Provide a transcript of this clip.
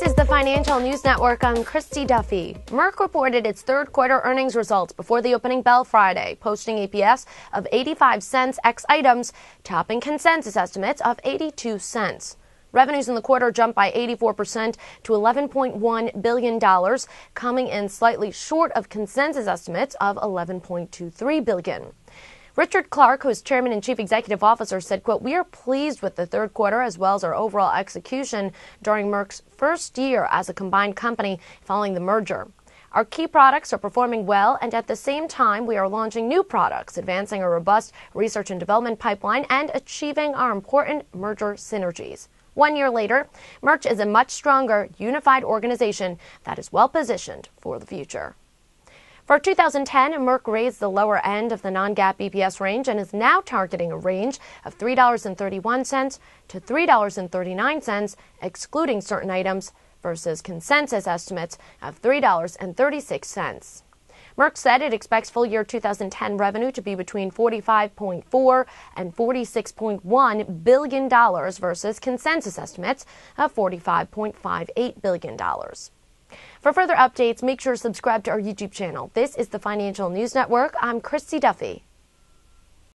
is the Financial News Network. I'm Christy Duffy. Merck reported its third quarter earnings results before the opening bell Friday, posting EPS of 85 cents ex items, topping consensus estimates of 82 cents. Revenues in the quarter jumped by 84% to $11.1 billion, coming in slightly short of consensus estimates of $11.23 billion. Richard Clark, who is chairman and chief executive officer, said, quote, We are pleased with the third quarter as well as our overall execution during Merck's first year as a combined company following the merger. Our key products are performing well, and at the same time, we are launching new products, advancing a robust research and development pipeline, and achieving our important merger synergies. One year later, Merck is a much stronger, unified organization that is well positioned for the future. For 2010, Merck raised the lower end of the non-GAAP EPS range and is now targeting a range of $3.31 to $3.39, excluding certain items, versus consensus estimates of $3.36. Merck said it expects full year 2010 revenue to be between 45.4 and 46.1 billion dollars versus consensus estimates of 45.58 billion dollars. For further updates, make sure to subscribe to our YouTube channel. This is the Financial News Network. I'm Christy Duffy.